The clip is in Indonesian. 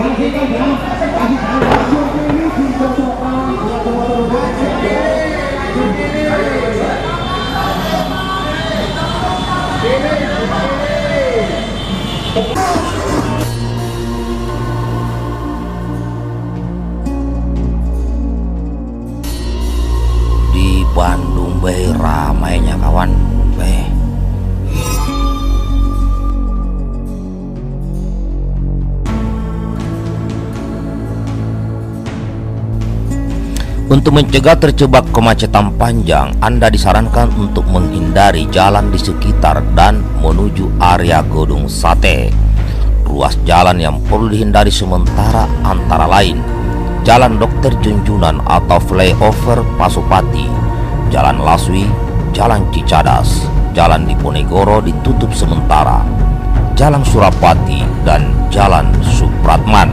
Di Bandung be ramainya Untuk mencegah terjebak kemacetan panjang, Anda disarankan untuk menghindari jalan di sekitar dan menuju area Gedung Sate. Ruas jalan yang perlu dihindari sementara antara lain Jalan Dokter Junjunan atau flyover Pasupati, Jalan Laswi, Jalan Cicadas, Jalan Diponegoro ditutup sementara, Jalan Surapati, dan Jalan Supratman.